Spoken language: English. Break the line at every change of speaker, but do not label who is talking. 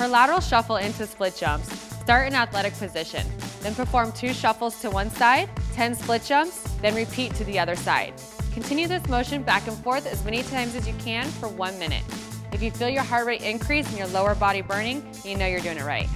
For lateral shuffle into split jumps, start in athletic position. Then perform two shuffles to one side, 10 split jumps, then repeat to the other side. Continue this motion back and forth as many times as you can for one minute. If you feel your heart rate increase and your lower body burning, you know you're doing it right.